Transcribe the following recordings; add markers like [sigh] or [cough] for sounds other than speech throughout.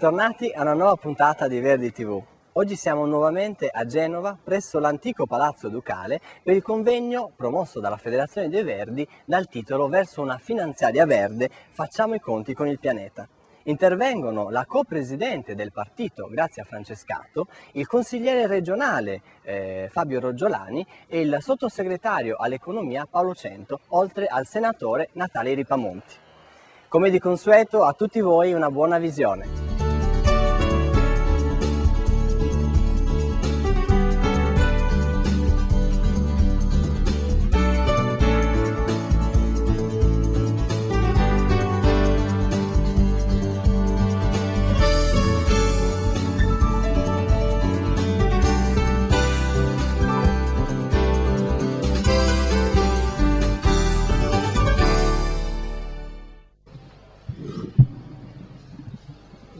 Bentornati a una nuova puntata di Verdi TV. Oggi siamo nuovamente a Genova, presso l'antico Palazzo Ducale, per il convegno promosso dalla Federazione dei Verdi dal titolo Verso una finanziaria verde, facciamo i conti con il pianeta. Intervengono la co-presidente del partito Grazia Francescato, il consigliere regionale eh, Fabio Roggiolani e il sottosegretario all'economia Paolo Cento, oltre al senatore Natale Ripamonti. Come di consueto a tutti voi una buona visione.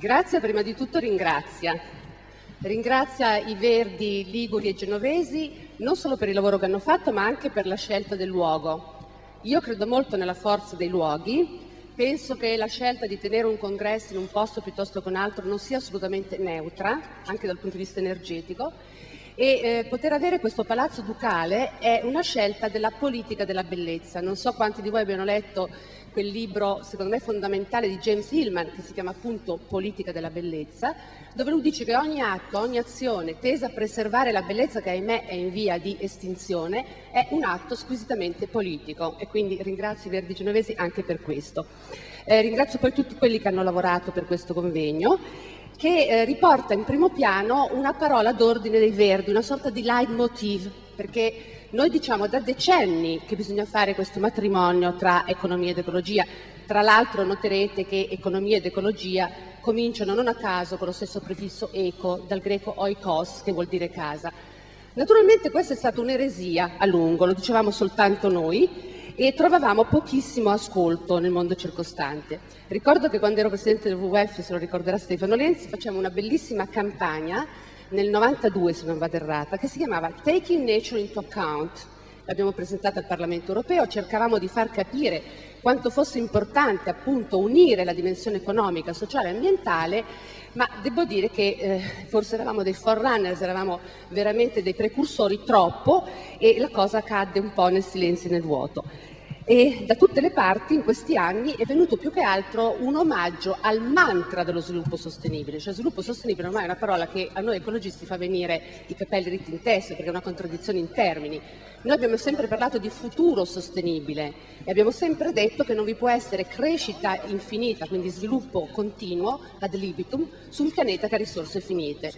Grazia prima di tutto ringrazia. Ringrazia i Verdi Liguri e Genovesi non solo per il lavoro che hanno fatto ma anche per la scelta del luogo. Io credo molto nella forza dei luoghi, penso che la scelta di tenere un congresso in un posto piuttosto che un altro non sia assolutamente neutra, anche dal punto di vista energetico, e eh, poter avere questo palazzo ducale è una scelta della politica della bellezza. Non so quanti di voi abbiano letto quel libro secondo me fondamentale di James Hillman che si chiama appunto Politica della bellezza, dove lui dice che ogni atto, ogni azione tesa a preservare la bellezza che ahimè è in via di estinzione è un atto squisitamente politico e quindi ringrazio i Verdi Genovesi anche per questo. Eh, ringrazio poi tutti quelli che hanno lavorato per questo convegno che eh, riporta in primo piano una parola d'ordine dei Verdi, una sorta di leitmotiv, perché noi diciamo da decenni che bisogna fare questo matrimonio tra economia ed ecologia. Tra l'altro noterete che economia ed ecologia cominciano non a caso con lo stesso prefisso eco, dal greco oikos, che vuol dire casa. Naturalmente questa è stata un'eresia a lungo, lo dicevamo soltanto noi, e trovavamo pochissimo ascolto nel mondo circostante. Ricordo che quando ero presidente del WWF, se lo ricorderà Stefano Lenzi, facciamo una bellissima campagna nel 92 se non vado errata, che si chiamava Taking Nature into Account. L'abbiamo presentata al Parlamento europeo, cercavamo di far capire quanto fosse importante appunto unire la dimensione economica, sociale e ambientale, ma devo dire che eh, forse eravamo dei forerunners, eravamo veramente dei precursori troppo e la cosa cadde un po' nel silenzio e nel vuoto e da tutte le parti in questi anni è venuto più che altro un omaggio al mantra dello sviluppo sostenibile, cioè sviluppo sostenibile ormai è una parola che a noi ecologisti fa venire i capelli ritti in testa perché è una contraddizione in termini. Noi abbiamo sempre parlato di futuro sostenibile e abbiamo sempre detto che non vi può essere crescita infinita, quindi sviluppo continuo ad libitum su un pianeta che ha risorse finite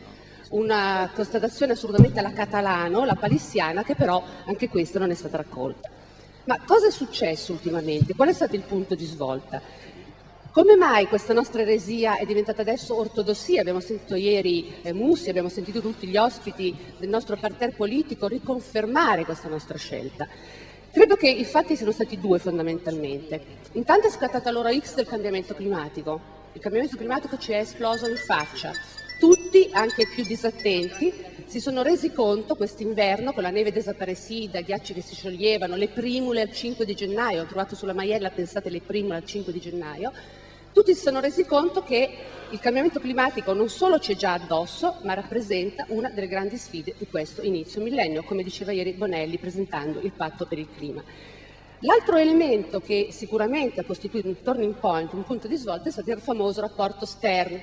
una constatazione assolutamente alla catalano, la palissiana, che però anche questa non è stata raccolta. Ma cosa è successo ultimamente? Qual è stato il punto di svolta? Come mai questa nostra eresia è diventata adesso ortodossia? Abbiamo sentito ieri eh, Mussi, abbiamo sentito tutti gli ospiti del nostro parterre politico riconfermare questa nostra scelta. Credo che i fatti siano stati due fondamentalmente. Intanto è scattata l'ora X del cambiamento climatico. Il cambiamento climatico ci è esploso in faccia. Tutti, anche i più disattenti, si sono resi conto quest'inverno con la neve desaparecida, i ghiacci che si scioglievano, le primule al 5 di gennaio, ho trovato sulla maiella, pensate le primule al 5 di gennaio, tutti si sono resi conto che il cambiamento climatico non solo c'è già addosso, ma rappresenta una delle grandi sfide di questo inizio millennio, come diceva ieri Bonelli presentando il patto per il clima. L'altro elemento che sicuramente ha costituito un turning point, un punto di svolta, è stato il famoso rapporto Stern,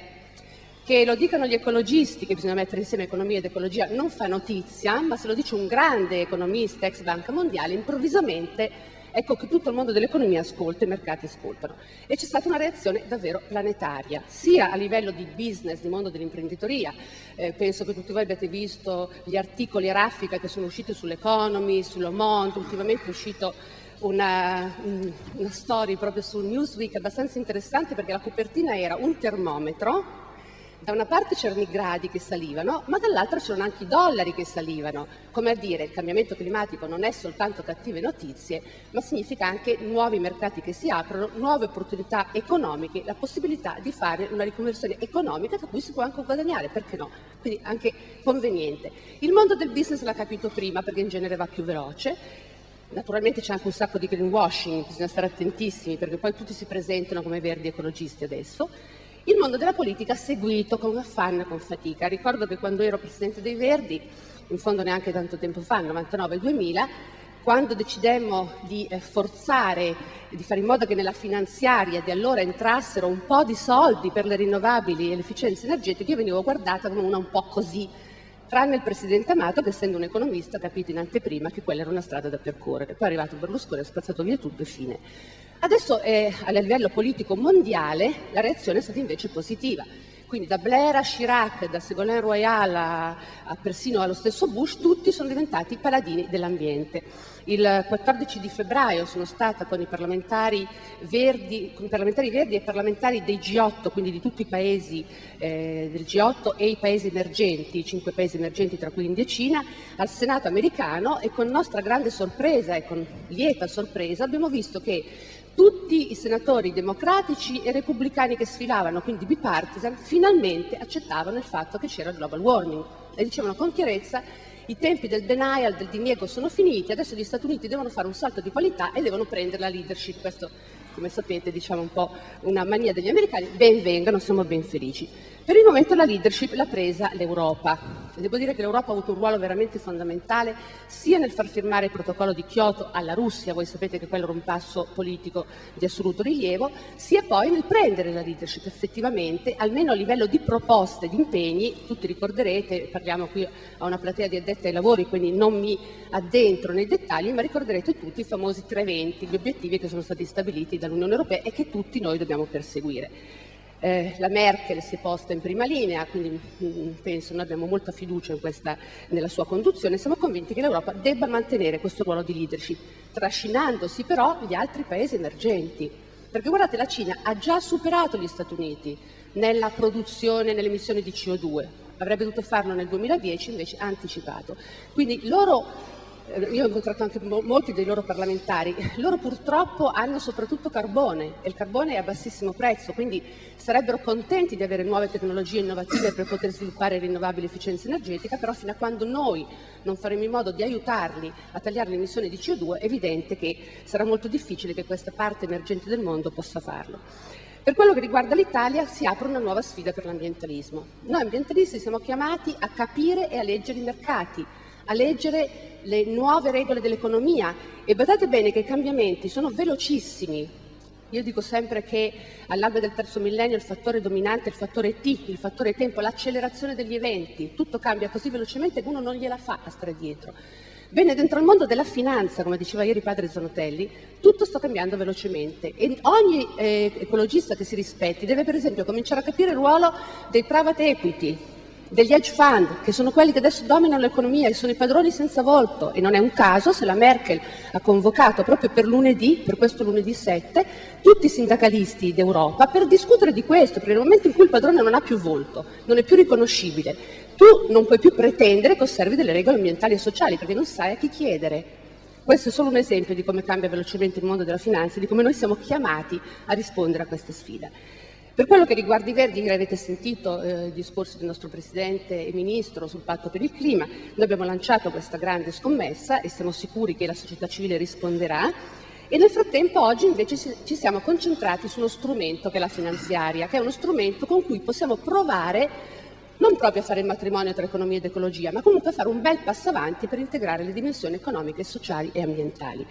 che lo dicano gli ecologisti, che bisogna mettere insieme economia ed ecologia, non fa notizia, ma se lo dice un grande economista, ex Banca Mondiale, improvvisamente ecco che tutto il mondo dell'economia ascolta, i mercati ascoltano. E c'è stata una reazione davvero planetaria, sia a livello di business, di mondo dell'imprenditoria. Eh, penso che tutti voi abbiate visto gli articoli raffica che sono usciti sull'Economy, sullo Monde, ultimamente è uscito una, una storia proprio su Newsweek abbastanza interessante perché la copertina era un termometro da una parte c'erano i gradi che salivano, ma dall'altra c'erano anche i dollari che salivano. Come a dire, il cambiamento climatico non è soltanto cattive notizie, ma significa anche nuovi mercati che si aprono, nuove opportunità economiche, la possibilità di fare una riconversione economica da cui si può anche guadagnare, perché no? Quindi anche conveniente. Il mondo del business l'ha capito prima perché in genere va più veloce, Naturalmente c'è anche un sacco di greenwashing, bisogna stare attentissimi perché poi tutti si presentano come verdi ecologisti adesso il mondo della politica ha seguito con affanno e con fatica. Ricordo che quando ero Presidente dei Verdi, in fondo neanche tanto tempo fa, 99-2000, quando decidemmo di eh, forzare, di fare in modo che nella finanziaria di allora entrassero un po' di soldi per le rinnovabili e l'efficienza energetica, io venivo guardata come una un po' così, tranne il Presidente Amato che essendo un economista ha capito in anteprima che quella era una strada da percorrere. Poi è arrivato Berlusconi, ha spazzato via tutto e fine. Adesso eh, a livello politico mondiale la reazione è stata invece positiva. Quindi da Blair a Chirac, da Ségolène Royal a, a persino allo stesso Bush, tutti sono diventati paladini dell'ambiente. Il 14 di febbraio sono stata con i parlamentari verdi, i parlamentari verdi e parlamentari dei G8, quindi di tutti i paesi eh, del G8 e i paesi emergenti, i cinque paesi emergenti tra cui India e Cina, al Senato americano e con nostra grande sorpresa e con lieta sorpresa abbiamo visto che tutti i senatori democratici e repubblicani che sfilavano, quindi bipartisan, finalmente accettavano il fatto che c'era il global warming e dicevano con chiarezza i tempi del denial, del diniego sono finiti, adesso gli Stati Uniti devono fare un salto di qualità e devono prendere la leadership. Questo, come sapete, diciamo un po' una mania degli americani. Ben vengano, siamo ben felici. Per il momento la leadership l'ha presa l'Europa. Devo dire che l'Europa ha avuto un ruolo veramente fondamentale sia nel far firmare il protocollo di Kyoto alla Russia, voi sapete che quello era un passo politico di assoluto rilievo, sia poi nel prendere la leadership effettivamente, almeno a livello di proposte, di impegni, tutti ricorderete, parliamo qui a una platea di addetti ai lavori, quindi non mi addentro nei dettagli, ma ricorderete tutti i famosi 320, gli obiettivi che sono stati stabiliti dall'Unione Europea e che tutti noi dobbiamo perseguire. Eh, la Merkel si è posta in prima linea, quindi mh, mm, penso noi abbiamo molta fiducia questa, nella sua conduzione. Siamo convinti che l'Europa debba mantenere questo ruolo di leadership, trascinandosi però gli altri paesi emergenti. Perché guardate, la Cina ha già superato gli Stati Uniti nella produzione, nelle emissioni di CO2. Avrebbe dovuto farlo nel 2010, invece ha anticipato. Quindi loro io ho incontrato anche molti dei loro parlamentari, loro purtroppo hanno soprattutto carbone e il carbone è a bassissimo prezzo, quindi sarebbero contenti di avere nuove tecnologie innovative per poter sviluppare rinnovabili efficienza energetica, però fino a quando noi non faremo in modo di aiutarli a tagliare le emissioni di CO2 è evidente che sarà molto difficile che questa parte emergente del mondo possa farlo. Per quello che riguarda l'Italia si apre una nuova sfida per l'ambientalismo. Noi ambientalisti siamo chiamati a capire e a leggere i mercati, a leggere le nuove regole dell'economia e badate bene che i cambiamenti sono velocissimi. Io dico sempre che all'alba del terzo millennio il fattore dominante è il fattore T, il fattore tempo, l'accelerazione degli eventi, tutto cambia così velocemente che uno non gliela fa a stare dietro. Bene, dentro il mondo della finanza, come diceva ieri padre Zanotelli, tutto sta cambiando velocemente e ogni eh, ecologista che si rispetti deve per esempio cominciare a capire il ruolo dei private equity, degli hedge fund, che sono quelli che adesso dominano l'economia, che sono i padroni senza volto. E non è un caso se la Merkel ha convocato proprio per lunedì, per questo lunedì 7, tutti i sindacalisti d'Europa per discutere di questo, perché nel momento in cui il padrone non ha più volto, non è più riconoscibile, tu non puoi più pretendere che osservi delle regole ambientali e sociali, perché non sai a chi chiedere. Questo è solo un esempio di come cambia velocemente il mondo della finanza e di come noi siamo chiamati a rispondere a questa sfida. Per quello che riguarda i Verdi, avete sentito eh, il discorso del nostro Presidente e Ministro sul patto per il clima, noi abbiamo lanciato questa grande scommessa e siamo sicuri che la società civile risponderà e nel frattempo oggi invece ci siamo concentrati su uno strumento che è la finanziaria, che è uno strumento con cui possiamo provare non proprio a fare il matrimonio tra economia ed ecologia, ma comunque a fare un bel passo avanti per integrare le dimensioni economiche, sociali e ambientali.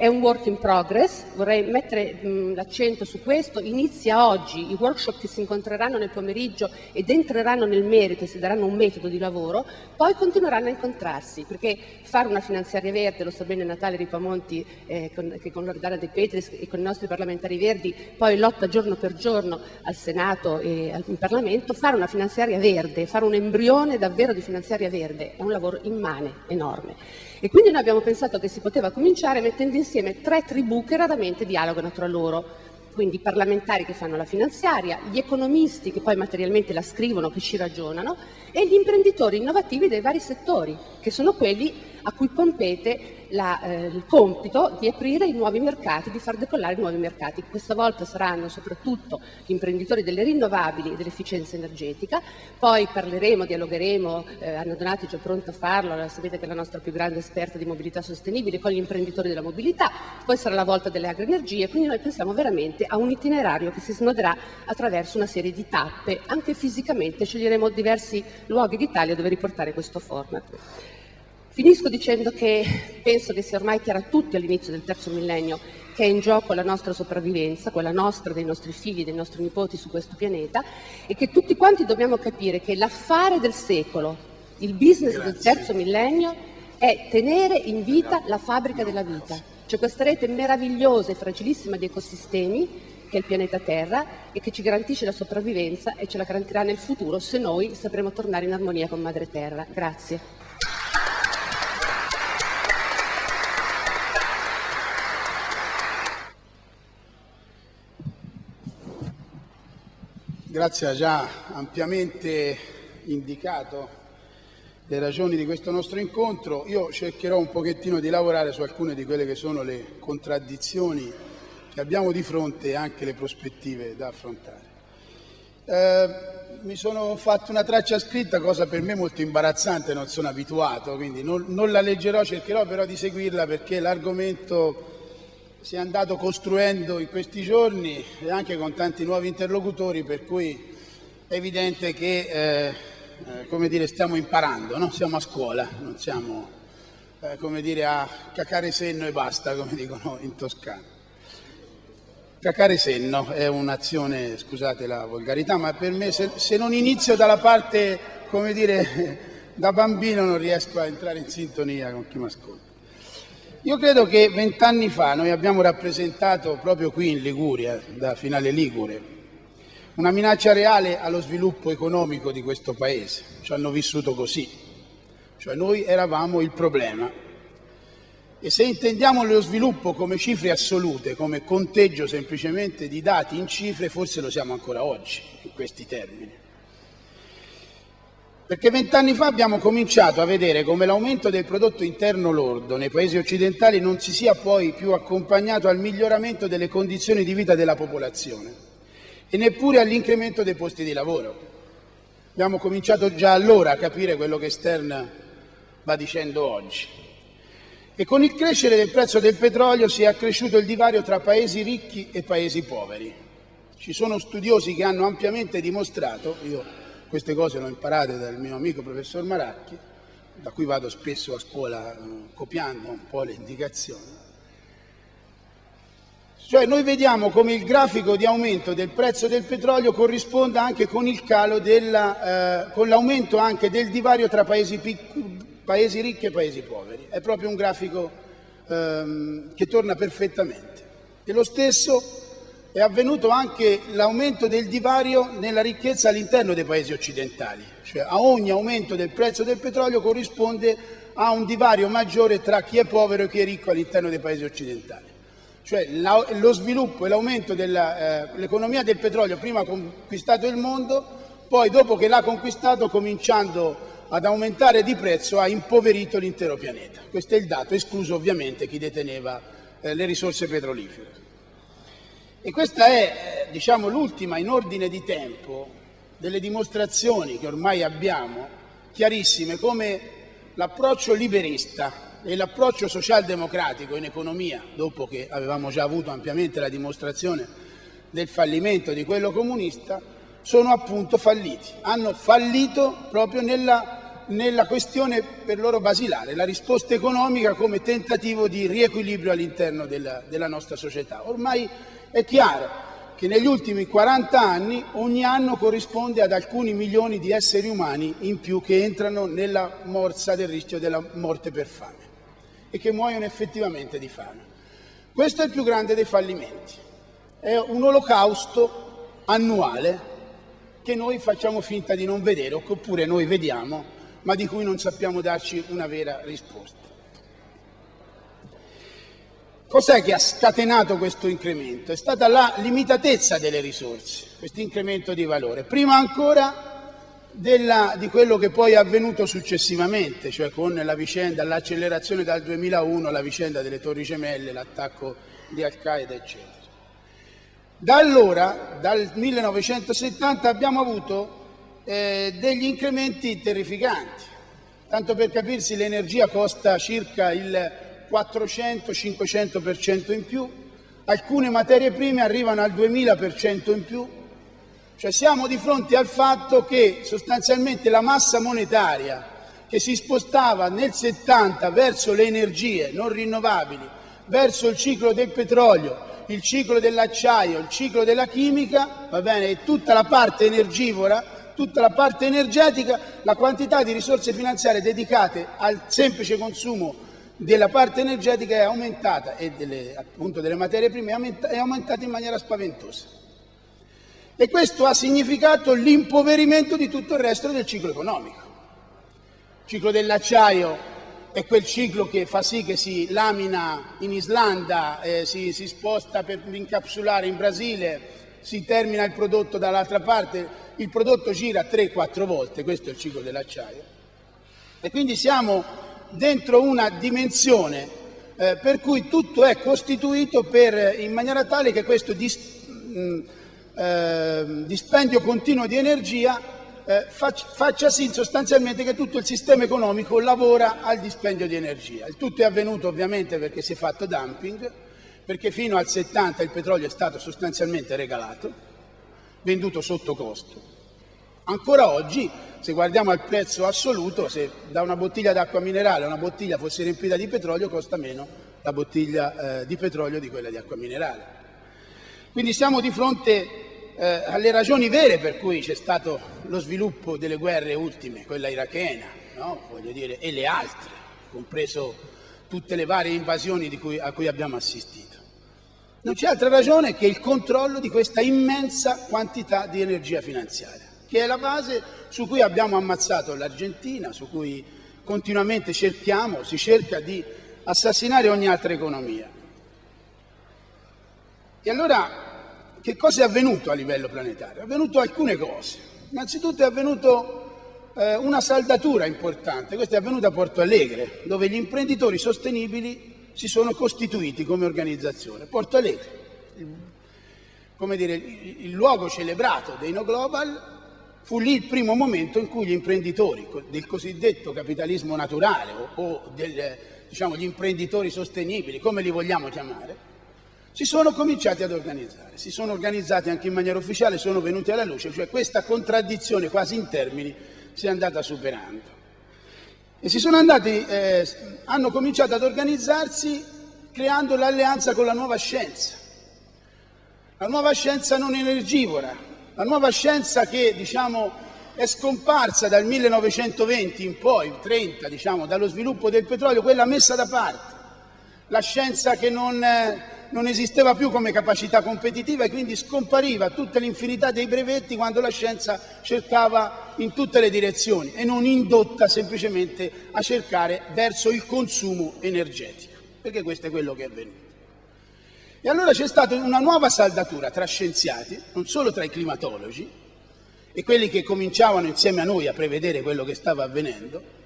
È un work in progress, vorrei mettere l'accento su questo, inizia oggi, i workshop che si incontreranno nel pomeriggio ed entreranno nel merito e si daranno un metodo di lavoro, poi continueranno a incontrarsi, perché fare una finanziaria verde, lo sa bene Natale Ripamonti eh, con, che con Loredana De Petris e con i nostri parlamentari verdi poi lotta giorno per giorno al Senato e in Parlamento, fare una finanziaria verde, fare un embrione davvero di finanziaria verde è un lavoro immane, enorme. E quindi noi abbiamo pensato che si poteva cominciare mettendo insieme tre tribù che raramente dialogano tra loro, quindi i parlamentari che fanno la finanziaria, gli economisti che poi materialmente la scrivono, che ci ragionano, e gli imprenditori innovativi dei vari settori, che sono quelli a cui compete la, eh, il compito di aprire i nuovi mercati, di far decollare i nuovi mercati. Questa volta saranno soprattutto gli imprenditori delle rinnovabili e dell'efficienza energetica, poi parleremo, dialogheremo, eh, Anna Donati è già pronta a farlo, sapete che è la nostra più grande esperta di mobilità sostenibile, con gli imprenditori della mobilità, poi sarà la volta delle agroenergie, quindi noi pensiamo veramente a un itinerario che si snoderà attraverso una serie di tappe, anche fisicamente sceglieremo diversi luoghi d'Italia dove riportare questo format. Finisco dicendo che penso che sia ormai chiaro a tutti all'inizio del terzo millennio che è in gioco la nostra sopravvivenza, quella nostra, dei nostri figli, dei nostri nipoti su questo pianeta e che tutti quanti dobbiamo capire che l'affare del secolo, il business Grazie. del terzo millennio è tenere in vita la fabbrica della vita. C'è questa rete meravigliosa e fragilissima di ecosistemi che è il pianeta Terra e che ci garantisce la sopravvivenza e ce la garantirà nel futuro se noi sapremo tornare in armonia con Madre Terra. Grazie. Grazie ha già ampiamente indicato le ragioni di questo nostro incontro. Io cercherò un pochettino di lavorare su alcune di quelle che sono le contraddizioni che abbiamo di fronte e anche le prospettive da affrontare. Eh, mi sono fatto una traccia scritta, cosa per me molto imbarazzante, non sono abituato, quindi non, non la leggerò, cercherò però di seguirla perché l'argomento si è andato costruendo in questi giorni e anche con tanti nuovi interlocutori, per cui è evidente che eh, eh, come dire, stiamo imparando, no? siamo a scuola, non siamo eh, come dire, a cacare senno e basta, come dicono in Toscana. Cacare senno è un'azione, scusate la volgarità, ma per me se, se non inizio dalla parte, come dire, [laughs] da bambino non riesco a entrare in sintonia con chi mi ascolta. Io credo che vent'anni fa noi abbiamo rappresentato proprio qui in Liguria, da Finale Ligure, una minaccia reale allo sviluppo economico di questo paese. Ci hanno vissuto così, cioè noi eravamo il problema. E se intendiamo lo sviluppo come cifre assolute, come conteggio semplicemente di dati in cifre, forse lo siamo ancora oggi, in questi termini. Perché vent'anni fa abbiamo cominciato a vedere come l'aumento del prodotto interno lordo nei paesi occidentali non si sia poi più accompagnato al miglioramento delle condizioni di vita della popolazione e neppure all'incremento dei posti di lavoro. Abbiamo cominciato già allora a capire quello che Stern va dicendo oggi. E con il crescere del prezzo del petrolio si è accresciuto il divario tra paesi ricchi e paesi poveri. Ci sono studiosi che hanno ampiamente dimostrato, io queste cose le ho imparate dal mio amico professor Maracchi, da cui vado spesso a scuola eh, copiando un po' le indicazioni. Cioè noi vediamo come il grafico di aumento del prezzo del petrolio corrisponda anche con, della, eh, l'aumento del divario tra paesi, pic- paesi, ricchi e paesi poveri. È proprio un grafico ehm, che torna perfettamente. E lo stesso è avvenuto anche l'aumento del divario nella ricchezza all'interno dei paesi occidentali, cioè a ogni aumento del prezzo del petrolio corrisponde a un divario maggiore tra chi è povero e chi è ricco all'interno dei paesi occidentali. Cioè la, lo sviluppo e l'aumento dell'economia eh, del petrolio prima ha conquistato il mondo, poi dopo che l'ha conquistato cominciando ad aumentare di prezzo ha impoverito l'intero pianeta. Questo è il dato, escluso ovviamente chi deteneva eh, le risorse petrolifere. E questa è, diciamo, l'ultima in ordine di tempo delle dimostrazioni che ormai abbiamo, chiarissime, come l'approccio liberista e l'approccio socialdemocratico in economia, dopo che avevamo già avuto ampiamente la dimostrazione del fallimento di quello comunista, sono appunto falliti. Hanno fallito proprio nella, nella questione per loro basilare, la risposta economica come tentativo di riequilibrio all'interno della, della nostra società. Ormai è chiaro che negli ultimi 40 anni ogni anno corrisponde ad alcuni milioni di esseri umani in più che entrano nella morsa del rischio della morte per fame e che muoiono effettivamente di fame. Questo è il più grande dei fallimenti. È un olocausto annuale che noi facciamo finta di non vedere, oppure noi vediamo, ma di cui non sappiamo darci una vera risposta. Cos'è che ha scatenato questo incremento? È stata la limitatezza delle risorse, questo incremento di valore. Prima ancora della, di quello che poi è avvenuto successivamente, cioè con la vicenda, l'accelerazione dal 2001, la vicenda delle Torri Gemelle, l'attacco di Al-Qaeda, eccetera. Da allora, dal 1970, abbiamo avuto eh, degli incrementi terrificanti. Tanto per capirsi, l'energia costa circa il 400-500% in più, alcune materie prime arrivano al 2000% in più, cioè siamo di fronte al fatto che sostanzialmente la massa monetaria che si spostava nel 70 verso le energie non rinnovabili, verso il ciclo del petrolio, il ciclo dell'acciaio, il ciclo della chimica, va bene, e tutta la parte energivora, tutta la parte energetica, la quantità di risorse finanziarie dedicate al semplice consumo della parte energetica è aumentata e delle, appunto delle materie prime è aumentata in maniera spaventosa. E questo ha significato l'impoverimento di tutto il resto del ciclo economico. Il ciclo dell'acciaio è quel ciclo che fa sì che si lamina in Islanda, eh, si, si sposta per incapsulare in Brasile, si termina il prodotto dall'altra parte, il prodotto gira 3-4 volte, questo è il ciclo dell'acciaio, e quindi siamo dentro una dimensione eh, per cui tutto è costituito per, in maniera tale che questo dis, mh, mm, eh, dispendio continuo di energia eh, faccia, faccia sì sostanzialmente che tutto il sistema economico lavora al dispendio di energia. Il tutto è avvenuto ovviamente perché si è fatto dumping, perché fino al 70 il petrolio è stato sostanzialmente regalato, venduto sotto costo. Ancora oggi, se guardiamo al prezzo assoluto, se da una bottiglia d'acqua minerale a una bottiglia fosse riempita di petrolio, costa meno la bottiglia eh, di petrolio di quella di acqua minerale. Quindi siamo di fronte eh, alle ragioni vere per cui c'è stato lo sviluppo delle guerre ultime, quella irachena no? dire, e le altre, compreso tutte le varie invasioni cui, a cui abbiamo assistito. Non c'è altra ragione che il controllo di questa immensa quantità di energia finanziaria, che è la base su cui abbiamo ammazzato l'Argentina, su cui continuamente cerchiamo, si cerca di assassinare ogni altra economia. E allora che cosa è avvenuto a livello planetario? È avvenuto alcune cose. Innanzitutto è avvenuto eh, una saldatura importante, questa è avvenuta a Porto Alegre, dove gli imprenditori sostenibili si sono costituiti come organizzazione. Porto Alegre, come dire, il, il luogo celebrato dei No Global, fu lì il primo momento in cui gli imprenditori del cosiddetto capitalismo naturale o, del, diciamo, gli imprenditori sostenibili, come li vogliamo chiamare, si sono cominciati ad organizzare, si sono organizzati anche in maniera ufficiale, sono venuti alla luce, cioè questa contraddizione quasi in termini si è andata superando e si sono andati, eh, hanno cominciato ad organizzarsi creando l'alleanza con la nuova scienza. La nuova scienza non energivora, la nuova scienza che diciamo, è scomparsa dal 1920 in poi, 30, diciamo, dallo sviluppo del petrolio, quella messa da parte. La scienza che non, eh, non esisteva più come capacità competitiva e quindi scompariva tutta l'infinità dei brevetti quando la scienza cercava in tutte le direzioni e non indotta semplicemente a cercare verso il consumo energetico, perché questo è quello che è avvenuto. E allora c'è stata una nuova saldatura tra scienziati, non solo tra i climatologi e quelli che cominciavano insieme a noi a prevedere quello che stava avvenendo,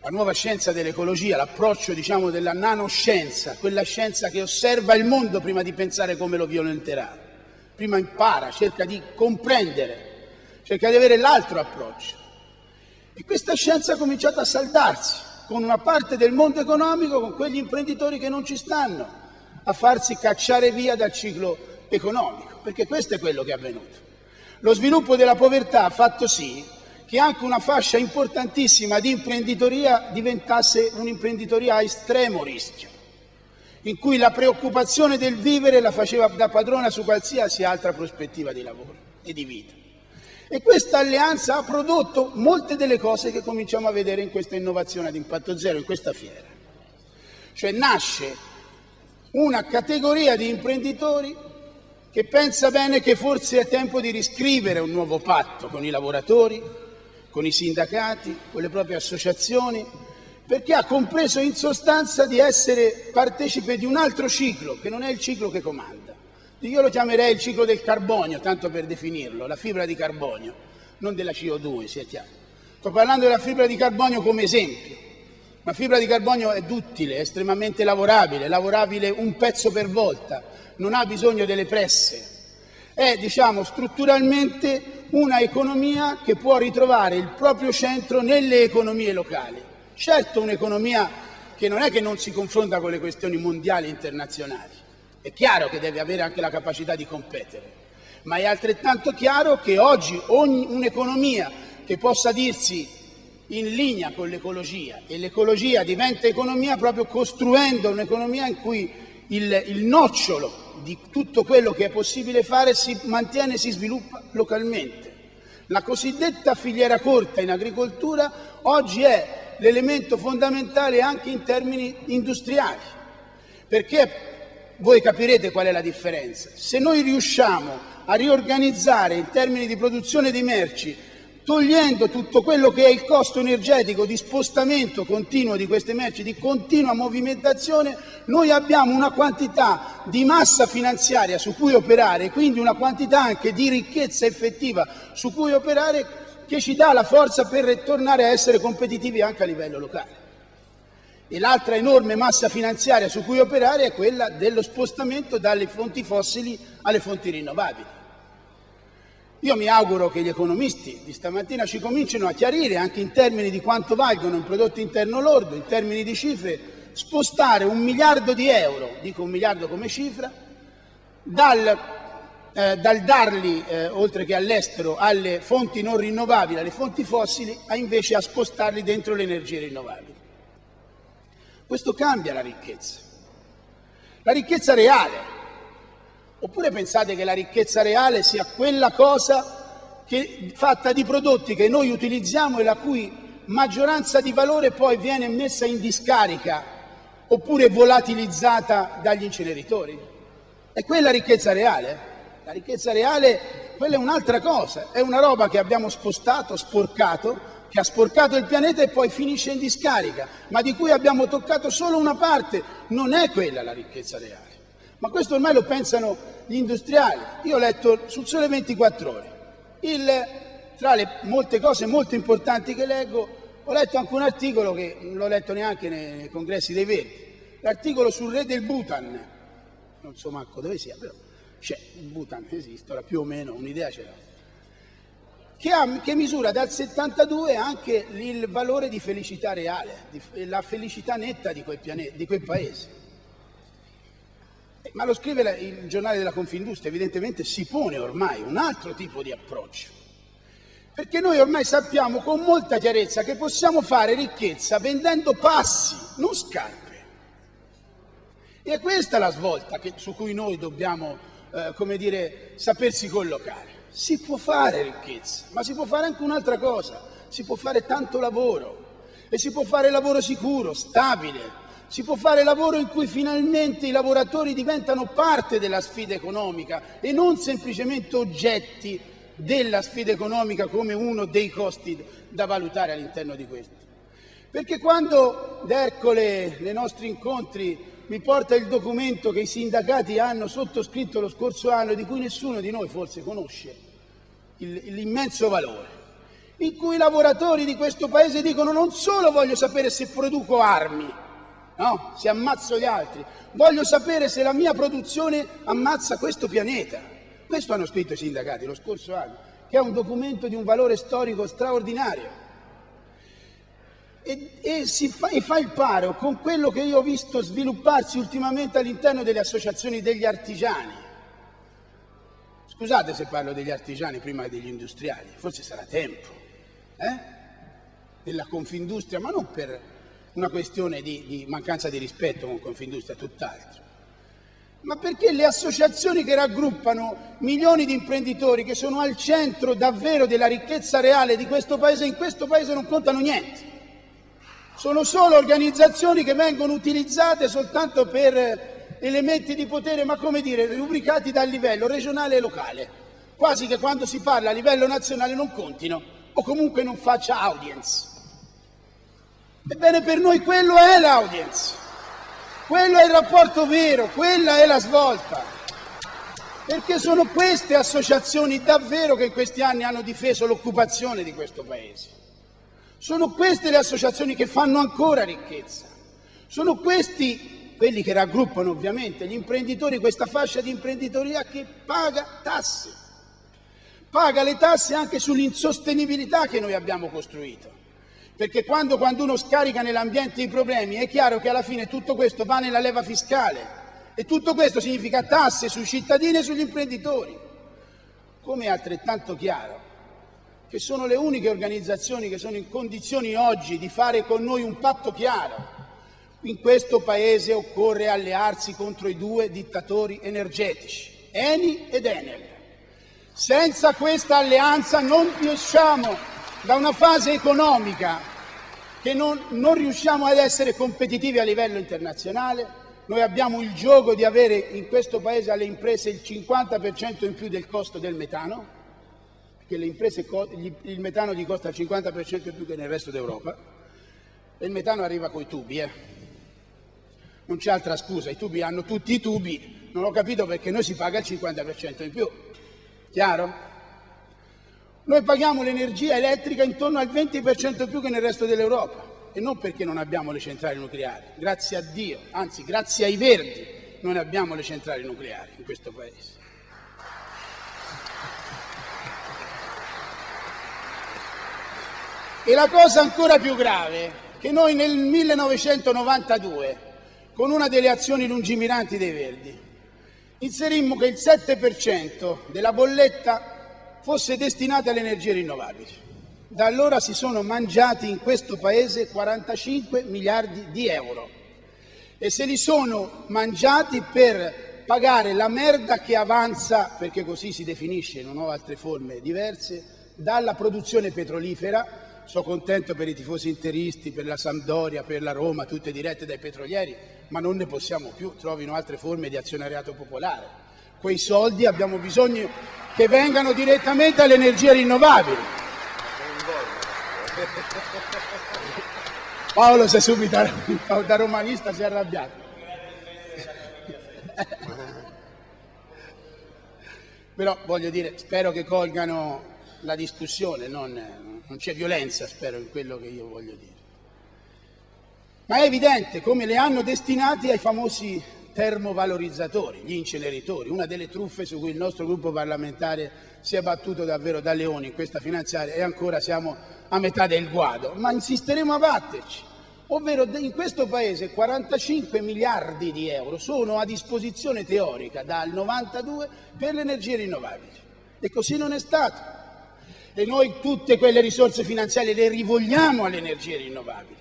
la nuova scienza dell'ecologia, l'approccio diciamo, della nanoscienza, quella scienza che osserva il mondo prima di pensare come lo violenterà, prima impara, cerca di comprendere, cerca di avere l'altro approccio. E questa scienza ha cominciato a saldarsi con una parte del mondo economico, con quegli imprenditori che non ci stanno, a farsi cacciare via dal ciclo economico, perché questo è quello che è avvenuto. Lo sviluppo della povertà ha fatto sì che anche una fascia importantissima di imprenditoria diventasse un'imprenditoria a estremo rischio, in cui la preoccupazione del vivere la faceva da padrona su qualsiasi altra prospettiva di lavoro e di vita. E questa alleanza ha prodotto molte delle cose che cominciamo a vedere in questa innovazione ad impatto zero, in questa fiera. Cioè nasce una categoria di imprenditori che pensa bene che forse è tempo di riscrivere un nuovo patto con i lavoratori, con i sindacati, con le proprie associazioni, perché ha compreso in sostanza di essere partecipe di un altro ciclo, che non è il ciclo che comanda. Io lo chiamerei il ciclo del carbonio, tanto per definirlo, la fibra di carbonio. non della CO2, sia chiaro. Sto parlando della fibra di carbonio come esempio. La fibra di carbonio è duttile, è estremamente lavorabile, lavorabile un pezzo per volta, non ha bisogno delle presse. È, diciamo, strutturalmente una economia che può ritrovare il proprio centro nelle economie locali. Certo un'economia che non è che non si confronta con le questioni mondiali e internazionali, è chiaro che deve avere anche la capacità di competere, ma è altrettanto chiaro che oggi ogni un'economia che possa dirsi in linea con l'ecologia e l'ecologia diventa economia proprio costruendo un'economia in cui il, il nocciolo di tutto quello che è possibile fare si mantiene e si sviluppa localmente. La cosiddetta filiera corta in agricoltura oggi è l'elemento fondamentale anche in termini industriali, perché voi capirete qual è la differenza. Se noi riusciamo a riorganizzare in termini di produzione di merci, togliendo tutto quello che è il costo energetico di spostamento continuo di queste merci, di continua movimentazione, noi abbiamo una quantità di massa finanziaria su cui operare, quindi una quantità anche di ricchezza effettiva su cui operare che ci dà la forza per tornare a essere competitivi anche a livello locale e l'altra enorme massa finanziaria su cui operare è quella dello spostamento dalle fonti fossili alle fonti rinnovabili. Io mi auguro che gli economisti di stamattina ci comincino a chiarire anche in termini di quanto valgono un prodotto interno lordo, in termini di cifre, spostare un miliardo di euro, dico un miliardo come cifra, dal, eh, dal darli, eh, oltre che all'estero, alle fonti non rinnovabili, alle fonti fossili, a invece a spostarli dentro le energie rinnovabili. Questo cambia la ricchezza. La ricchezza reale. Oppure pensate che la ricchezza reale sia quella cosa che, fatta di prodotti che noi utilizziamo e la cui maggioranza di valore poi viene messa in discarica oppure volatilizzata dagli inceneritori? È quella ricchezza reale? La ricchezza reale, quella è un'altra cosa, è una roba che abbiamo spostato, sporcato che ha sporcato il pianeta e poi finisce in discarica, ma di cui abbiamo toccato solo una parte. Non è quella la ricchezza reale. Ma questo ormai lo pensano gli industriali. Io ho letto sul Sole 24 Ore, il, tra le molte cose molto importanti che leggo, ho letto anche un articolo che non l'ho letto neanche nei, congressi dei Verdi, l'articolo sul re del Bhutan, non so manco dove sia, però c'è, il Bhutan esiste, ora più o meno un'idea ce l'ho che, ha, che, misura dal 72 anche il valore di felicità reale, di, la felicità netta di quel, pianeta, di quel paese. Ma lo scrive il giornale della Confindustria, evidentemente si pone ormai un altro tipo di approccio. Perché noi ormai sappiamo con molta chiarezza che possiamo fare ricchezza vendendo passi, non scarpe. E è questa la svolta che, su cui noi dobbiamo, eh, come dire, sapersi collocare. Si può fare ricchezza, ma si può fare anche un'altra cosa, si può fare tanto lavoro e si può fare lavoro sicuro, stabile, si può fare lavoro in cui finalmente i lavoratori diventano parte della sfida economica e non semplicemente oggetti della sfida economica come uno dei costi da valutare all'interno di questo. Perché quando D'Ercole, nei nostri incontri, mi porta il documento che i sindacati hanno sottoscritto lo scorso anno, di cui nessuno di noi forse conosce, l'immenso valore, in cui i lavoratori di questo paese dicono non solo voglio sapere se produco armi, no? se ammazzo gli altri, voglio sapere se la mia produzione ammazza questo pianeta. Questo hanno scritto i sindacati lo scorso anno, che è un documento di un valore storico straordinario. E, e, fa, e, fa, il paro con quello che io ho visto svilupparsi ultimamente all'interno delle associazioni degli artigiani, Scusate se parlo degli artigiani prima degli industriali, forse sarà tempo, eh? Della Confindustria, ma non per una questione di, di mancanza di rispetto con Confindustria, tutt'altro, ma perché le associazioni che raggruppano milioni di imprenditori che sono al centro davvero della ricchezza reale di questo paese, in questo paese non contano niente. Sono solo organizzazioni che vengono utilizzate soltanto per elementi di potere, ma come dire, rubricati dal livello regionale e locale, quasi che quando si parla a livello nazionale non contino o comunque non faccia audience. Ebbene, per noi quello è l'audience, quello è il rapporto vero, quella è la svolta. Perché sono queste associazioni davvero che in questi anni hanno difeso l'occupazione di questo Paese. Sono queste le associazioni che fanno ancora ricchezza. Sono questi quelli che raggruppano ovviamente gli imprenditori, questa fascia di imprenditoria che paga tasse, paga le tasse anche sull'insostenibilità che noi abbiamo costruito. Perché quando, quando uno scarica nell'ambiente i problemi è chiaro che alla fine tutto questo va nella leva fiscale e tutto questo significa tasse sui cittadini e sugli imprenditori. Come è altrettanto chiaro che sono le uniche organizzazioni che sono in condizioni oggi di fare con noi un patto chiaro. In questo Paese occorre allearsi contro i due dittatori energetici, Eni ed Enel. Senza questa alleanza non riusciamo, da una fase economica che non, non riusciamo ad essere competitivi a livello internazionale, noi abbiamo il gioco di avere in questo Paese alle imprese il 50% in più del costo del metano, che le imprese, il metano gli costa il 50% in più che nel resto d'Europa, e il metano arriva coi tubi. Eh. Non c'è altra scusa, i tubi hanno tutti i tubi, non ho capito perché noi si paga il 50% in più. Chiaro? Noi paghiamo l'energia elettrica intorno al 20% in più che nel resto dell'Europa. E non perché non abbiamo le centrali nucleari, grazie a Dio, anzi grazie ai Verdi non abbiamo le centrali nucleari in questo Paese. E la cosa ancora più grave è che noi nel 1992, con una delle azioni lungimiranti dei Verdi, inserimmo che il 7% della bolletta fosse destinata alle energie rinnovabili. Da allora si sono mangiati in questo Paese 45 miliardi di euro e se li sono mangiati per pagare la merda che avanza, perché così si definisce, non ho altre forme diverse, dalla produzione petrolifera sono contento per i tifosi interisti, per la Sampdoria, per la Roma, tutte dirette dai petrolieri, ma non ne possiamo più, trovino altre forme di azionariato popolare. Quei soldi abbiamo bisogno che vengano direttamente alle energie rinnovabili. [laughs] Paolo si è subito, da romanista si è arrabbiato. Però voglio dire, spero che colgano la discussione, non, non c'è violenza, spero, in quello che io voglio dire. Ma è evidente come le hanno destinati ai famosi termovalorizzatori, gli inceneritori, una delle truffe su cui il nostro gruppo parlamentare si è battuto davvero da leoni in questa finanziaria e ancora siamo a metà del guado, ma insisteremo a batterci. Ovvero in questo Paese 45 miliardi di euro sono a disposizione teorica dal 92 per le energie rinnovabili. E così non è stato e noi tutte quelle risorse finanziarie le rivogliamo alle energie rinnovabili,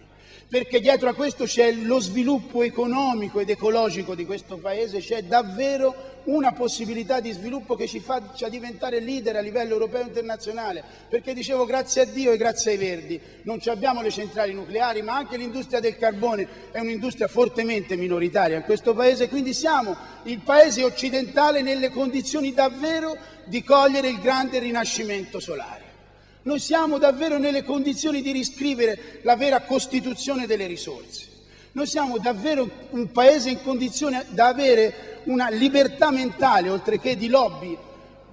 perché dietro a questo c'è lo sviluppo economico ed ecologico di questo Paese, c'è davvero una possibilità di sviluppo che ci faccia diventare leader a livello europeo e internazionale, perché dicevo grazie a Dio e grazie ai Verdi non abbiamo le centrali nucleari, ma anche l'industria del carbone è un'industria fortemente minoritaria in questo Paese, quindi siamo il Paese occidentale nelle condizioni davvero di cogliere il grande rinascimento solare. Noi siamo davvero nelle condizioni di riscrivere la vera costituzione delle risorse. Noi siamo davvero un paese in condizione di avere una libertà mentale, oltre che di lobby,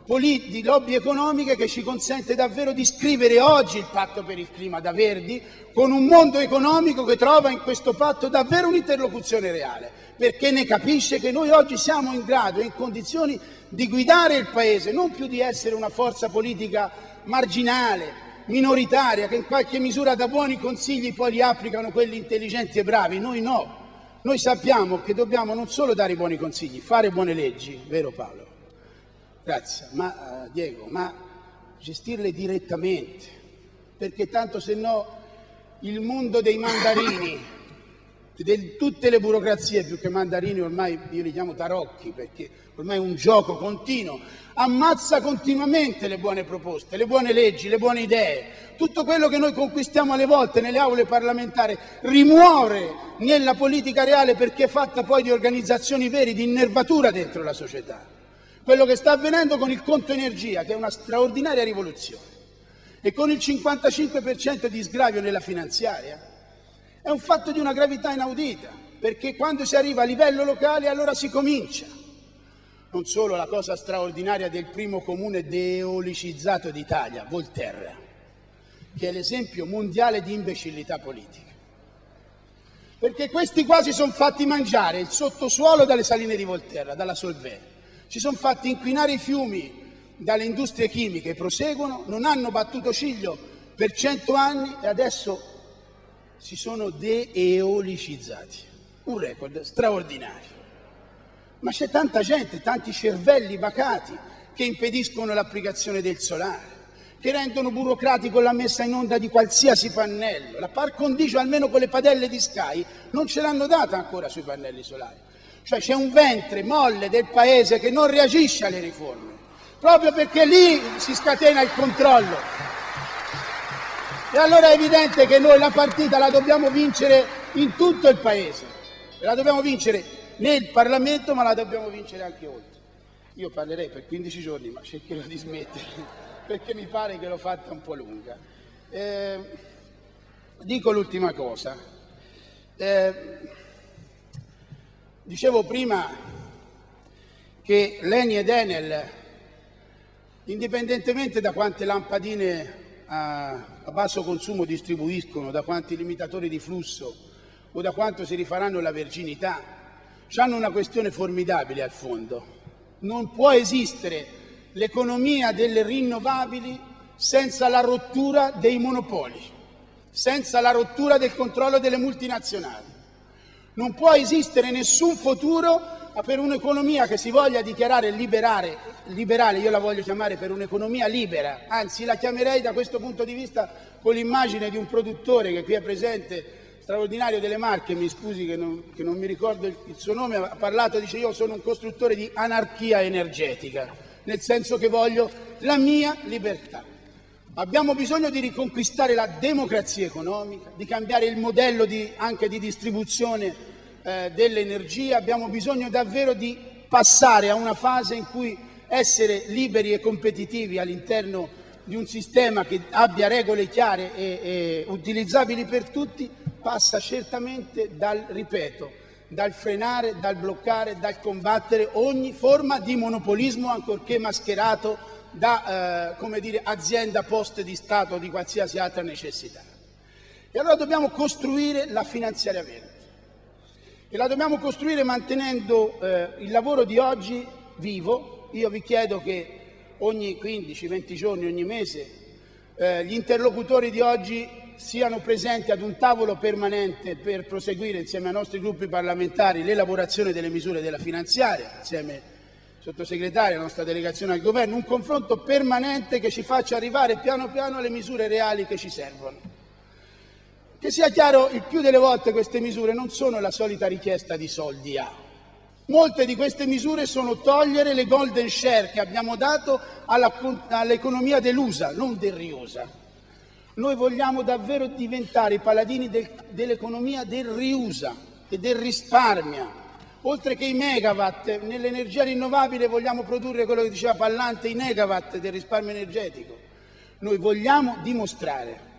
di lobby economiche, che ci consente davvero di scrivere oggi il patto per il clima da Verdi, con un mondo economico che trova in questo patto davvero un'interlocuzione reale, perché ne capisce che noi oggi siamo in grado in condizioni di guidare il Paese, non più di essere una forza politica marginale, minoritaria, che in qualche misura dà buoni consigli poi li applicano quelli intelligenti e bravi. Noi no. Noi sappiamo che dobbiamo non solo dare buoni consigli, fare buone leggi, vero Paolo? Grazie, ma uh, Diego, ma gestirle direttamente, perché tanto se no il mondo dei mandarini, [laughs] di tutte le burocrazie, più che mandarini ormai io li chiamo tarocchi, perché ormai è un gioco continuo, ammazza continuamente le buone proposte, le buone leggi, le buone idee. Tutto quello che noi conquistiamo alle volte nelle aule parlamentari rimuore nella politica reale perché è fatta poi di organizzazioni vere, di innervatura dentro la società. Quello che sta avvenendo con il conto energia, che è una straordinaria rivoluzione, e con il 55% di sgravio nella finanziaria, è un fatto di una gravità inaudita, perché quando si arriva a livello locale allora si comincia non solo la cosa straordinaria del primo comune deolicizzato d'Italia, Volterra, che è l'esempio mondiale di imbecillità politica. Perché questi qua si sono fatti mangiare il sottosuolo dalle saline di Volterra, dalla Solvay, si sono fatti inquinare i fiumi dalle industrie chimiche, proseguono, non hanno battuto ciglio per cento anni e adesso si sono deeolicizzati. Un record straordinario. Ma c'è tanta gente, tanti cervelli bacati che impediscono l'applicazione del solare, che rendono burocratico la messa in onda di qualsiasi pannello. La par condicio, almeno con le padelle di Sky, non ce l'hanno data ancora sui pannelli solari. Cioè c'è un ventre molle del paese che non reagisce alle riforme, proprio perché lì si scatena il controllo. E allora è evidente che noi la partita la dobbiamo vincere in tutto il paese, la dobbiamo vincere nel Parlamento ma la dobbiamo vincere anche oltre. Io parlerei per 15 giorni ma cercherò di smettere [laughs] perché mi pare che l'ho fatta un po' lunga. Eh, dico l'ultima cosa. Eh, dicevo prima che Leni ed Enel, indipendentemente da quante lampadine a, basso consumo distribuiscono, da quanti limitatori di flusso o da quanto si rifaranno la verginità, hanno una questione formidabile al fondo. Non può esistere l'economia delle rinnovabili senza la rottura dei monopoli, senza la rottura del controllo delle multinazionali. Non può esistere nessun futuro per un'economia che si voglia dichiarare liberale, liberale, io la voglio chiamare per un'economia libera, anzi la chiamerei da questo punto di vista con l'immagine di un produttore che qui è presente, straordinario delle Marche, mi scusi che non, che non mi ricordo il, il suo nome, ha parlato, dice io sono un costruttore di anarchia energetica, nel senso che voglio la mia libertà. Abbiamo bisogno di riconquistare la democrazia economica, di cambiare il modello di, anche di distribuzione eh, dell'energia, abbiamo bisogno davvero di passare a una fase in cui essere liberi e competitivi all'interno di un sistema che abbia regole chiare e, e utilizzabili per tutti passa certamente dal, ripeto, dal frenare, dal bloccare, dal combattere ogni forma di monopolismo ancorché mascherato da eh, dire, azienda post di Stato o di qualsiasi altra necessità. E allora dobbiamo costruire la finanziaria verde e la dobbiamo costruire mantenendo eh, il lavoro di oggi vivo. Io vi chiedo che ogni 15-20 giorni, ogni mese, eh, gli interlocutori di oggi siano presenti ad un tavolo permanente per proseguire insieme ai nostri gruppi parlamentari l'elaborazione delle misure della finanziaria, insieme al sottosegretario, alla nostra delegazione al governo, un confronto permanente che ci faccia arrivare piano piano alle misure reali che ci servono. Che sia chiaro, il più delle volte queste misure non sono la solita richiesta di soldi a. Molte di queste misure sono togliere le golden share che abbiamo dato all'economia delusa, non del riusa. Noi vogliamo davvero diventare i paladini del, dell'economia del riusa e del risparmio. Oltre che i megawatt, nell'energia rinnovabile vogliamo produrre quello che diceva Pallante, i megawatt del risparmio energetico. Noi vogliamo dimostrare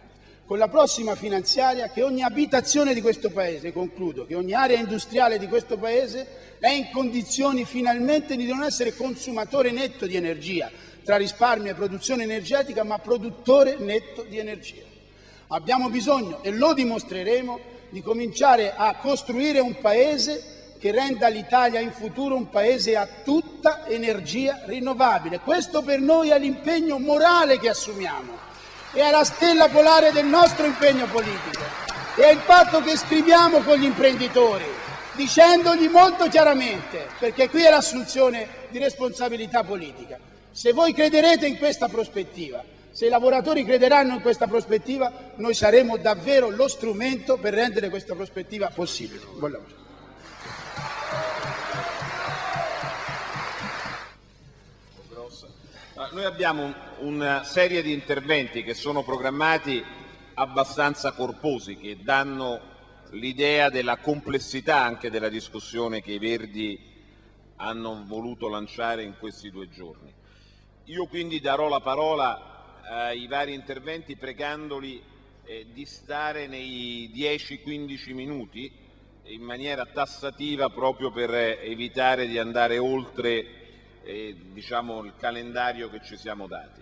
con la prossima finanziaria che ogni abitazione di questo Paese, concludo, che ogni area industriale di questo Paese è in condizioni finalmente di non essere consumatore netto di energia, tra risparmio e produzione energetica, ma produttore netto di energia. Abbiamo bisogno, e lo dimostreremo, di cominciare a costruire un Paese che renda l'Italia in futuro un Paese a tutta energia rinnovabile. Questo per noi è l'impegno morale che assumiamo è la stella polare del nostro impegno politico. E il patto che scriviamo con gli imprenditori, dicendogli molto chiaramente, perché qui è l'assunzione di responsabilità politica. Se voi crederete in questa prospettiva, se i lavoratori crederanno in questa prospettiva, noi saremo davvero lo strumento per rendere questa prospettiva possibile. Noi abbiamo una serie di interventi che sono programmati abbastanza corposi, che danno l'idea della complessità anche della discussione che i Verdi hanno voluto lanciare in questi due giorni. Io quindi darò la parola ai vari interventi pregandoli eh, di stare nei 10-15 minuti in maniera tassativa proprio per evitare di andare oltre e diciamo, il calendario che ci siamo dati.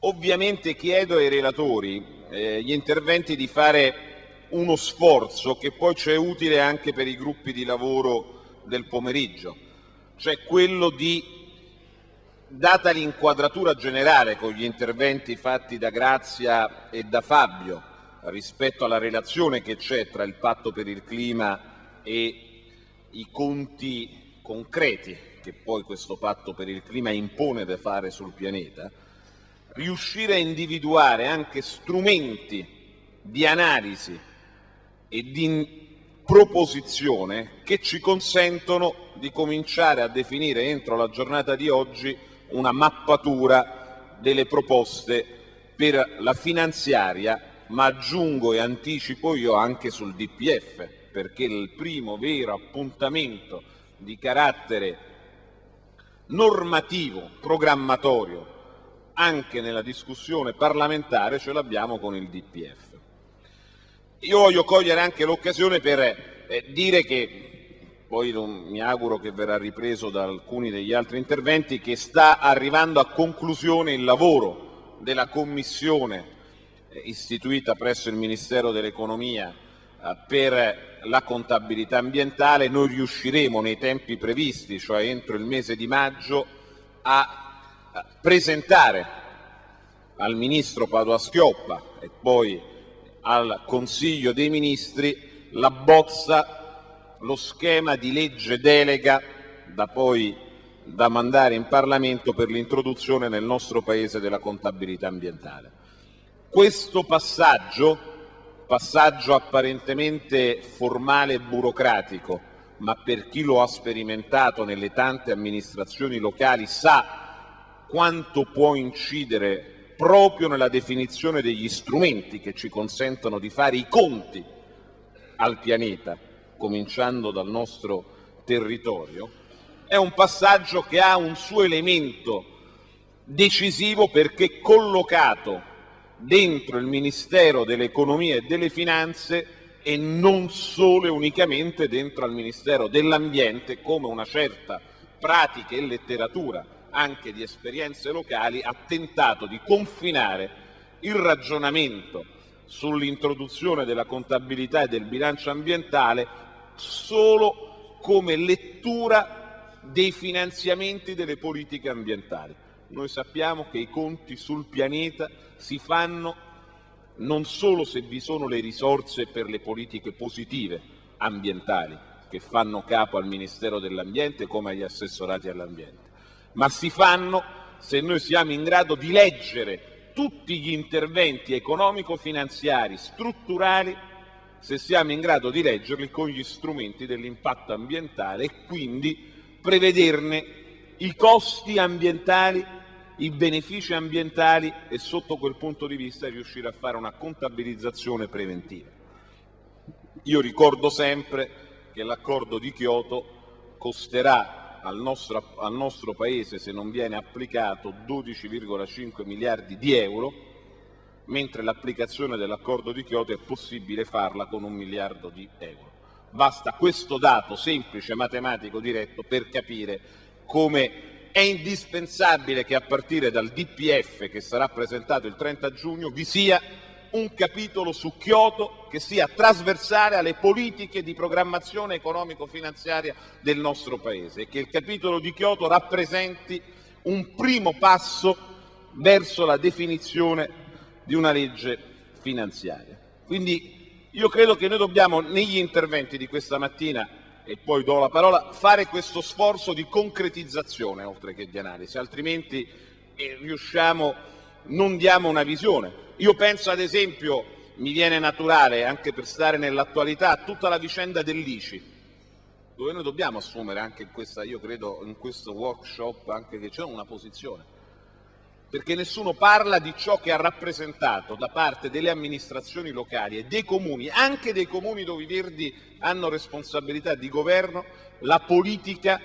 Ovviamente chiedo ai relatori eh, gli interventi di fare uno sforzo che poi c'è utile anche per i gruppi di lavoro del pomeriggio, cioè quello di, data l'inquadratura generale con gli interventi fatti da Grazia e da Fabio rispetto alla relazione che c'è tra il patto per il clima e i conti concreti che poi questo patto per il clima impone da fare sul pianeta, riuscire a individuare anche strumenti di analisi e di proposizione che ci consentono di cominciare a definire entro la giornata di oggi una mappatura delle proposte per la finanziaria, ma aggiungo e anticipo io anche sul DPF, perché il primo vero appuntamento di carattere normativo, programmatorio, anche nella discussione parlamentare ce l'abbiamo con il DPF. Io voglio cogliere anche l'occasione per eh, dire che, poi mi auguro che verrà ripreso da alcuni degli altri interventi, che sta arrivando a conclusione il lavoro della Commissione eh, istituita presso il Ministero dell'Economia eh, per la contabilità ambientale. Noi riusciremo nei tempi previsti, cioè entro il mese di maggio, a presentare al Ministro Padoa-Schioppa e poi al Consiglio dei Ministri la bozza, lo schema di legge delega da poi da mandare in Parlamento per l'introduzione nel nostro Paese della contabilità ambientale. Questo passaggio, passaggio apparentemente formale e burocratico, ma per chi lo ha sperimentato nelle tante amministrazioni locali sa quanto può incidere proprio nella definizione degli strumenti che ci consentono di fare i conti al pianeta, cominciando dal nostro territorio, è un passaggio che ha un suo elemento decisivo perché collocato dentro il Ministero dell'Economia e delle Finanze e non solo e unicamente dentro al Ministero dell'Ambiente come una certa pratica e letteratura anche di esperienze locali, ha tentato di confinare il ragionamento sull'introduzione della contabilità e del bilancio ambientale solo come lettura dei finanziamenti delle politiche ambientali. Noi sappiamo che i conti sul pianeta si fanno non solo se vi sono le risorse per le politiche positive ambientali che fanno capo al Ministero dell'Ambiente come agli assessorati all'ambiente, ma si fanno se noi siamo in grado di leggere tutti gli interventi economico-finanziari strutturali, se siamo in grado di leggerli con gli strumenti dell'impatto ambientale e quindi prevederne i costi ambientali, i benefici ambientali e sotto quel punto di vista riuscire a fare una contabilizzazione preventiva. Io ricordo sempre che l'accordo di Kyoto costerà al nostro, al nostro Paese, se non viene applicato, 12,5 miliardi di euro, mentre l'applicazione dell'accordo di Kyoto è possibile farla con un miliardo di euro. Basta questo dato semplice, matematico, diretto per capire come è indispensabile che a partire dal DPF che sarà presentato il 30 giugno vi sia un capitolo su Kyoto che sia trasversale alle politiche di programmazione economico-finanziaria del nostro Paese e che il capitolo di Kyoto rappresenti un primo passo verso la definizione di una legge finanziaria. Quindi io credo che noi dobbiamo negli interventi di questa mattina e poi do la parola, fare questo sforzo di concretizzazione oltre che di analisi, altrimenti eh, riusciamo, non diamo una visione. Io penso ad esempio, mi viene naturale anche per stare nell'attualità, tutta la vicenda dell'ICI, dove noi dobbiamo assumere anche in questa, io credo in questo workshop anche che c'è una posizione, perché nessuno parla di ciò che ha rappresentato da parte delle amministrazioni locali e dei comuni, anche dei comuni dove i Verdi hanno responsabilità di governo, la politica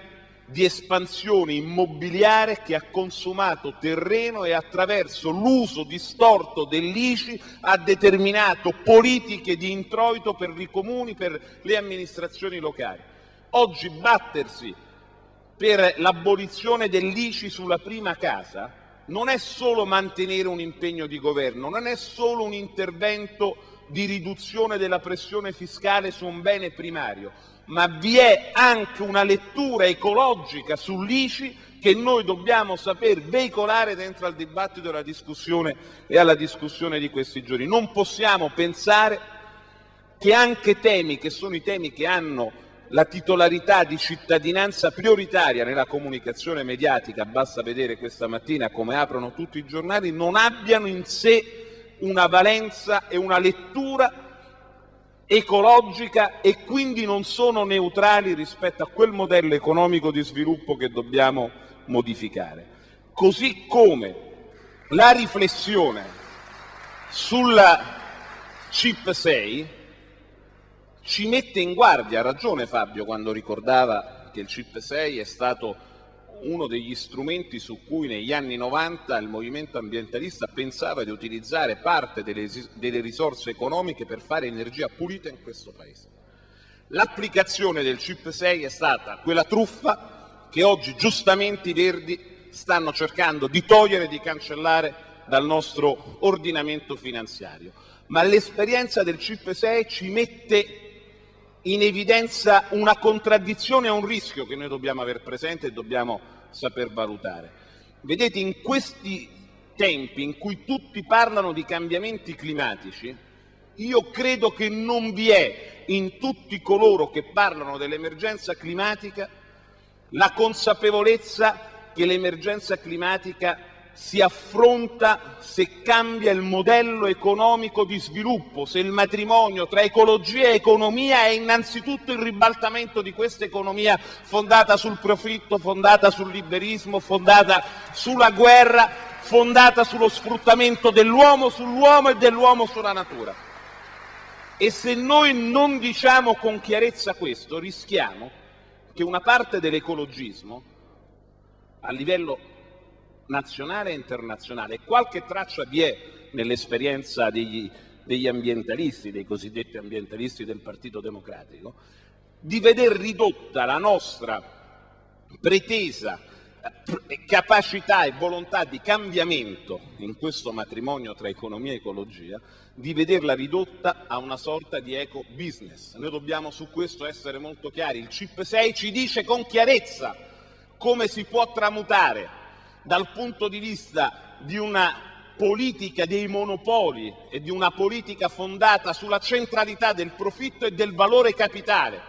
di espansione immobiliare che ha consumato terreno e attraverso l'uso distorto dell'ICI ha determinato politiche di introito per i comuni, per le amministrazioni locali. Oggi battersi per l'abolizione dell'ICI sulla prima casa non è solo mantenere un impegno di governo, non è solo un intervento di riduzione della pressione fiscale su un bene primario, ma vi è anche una lettura ecologica sull'ICI che noi dobbiamo saper veicolare dentro al dibattito e alla discussione, e alla discussione di questi giorni. Non possiamo pensare che anche temi che sono i temi che hanno la titolarità di cittadinanza prioritaria nella comunicazione mediatica, basta vedere questa mattina come aprono tutti i giornali, non abbiano in sé una valenza e una lettura ecologica e quindi non sono neutrali rispetto a quel modello economico di sviluppo che dobbiamo modificare. Così come la riflessione sulla CIP 6 ci mette in guardia, ha ragione Fabio quando ricordava che il CIP 6 è stato uno degli strumenti su cui negli anni 90 il movimento ambientalista pensava di utilizzare parte delle, delle risorse economiche per fare energia pulita in questo Paese. L'applicazione del CIP 6 è stata quella truffa che oggi giustamente i Verdi stanno cercando di togliere e di cancellare dal nostro ordinamento finanziario. Ma l'esperienza del CIP 6 ci mette in evidenza una contraddizione e un rischio che noi dobbiamo aver presente e dobbiamo saper valutare. Vedete, in questi tempi in cui tutti parlano di cambiamenti climatici, io credo che non vi è in tutti coloro che parlano dell'emergenza climatica la consapevolezza che l'emergenza climatica si affronta se cambia il modello economico di sviluppo, se il matrimonio tra ecologia e economia è innanzitutto il ribaltamento di questa economia fondata sul profitto, fondata sul liberismo, fondata sulla guerra, fondata sullo sfruttamento dell'uomo sull'uomo e dell'uomo sulla natura. E se noi non diciamo con chiarezza questo, rischiamo che una parte dell'ecologismo a livello nazionale e internazionale. Qualche traccia vi è nell'esperienza degli, degli ambientalisti, dei cosiddetti ambientalisti del Partito Democratico, di veder ridotta la nostra pretesa eh, capacità e volontà di cambiamento in questo matrimonio tra economia e ecologia, di vederla ridotta a una sorta di eco business. Noi dobbiamo su questo essere molto chiari. Il CIP 6 ci dice con chiarezza come si può tramutare dal punto di vista di una politica dei monopoli e di una politica fondata sulla centralità del profitto e del valore capitale,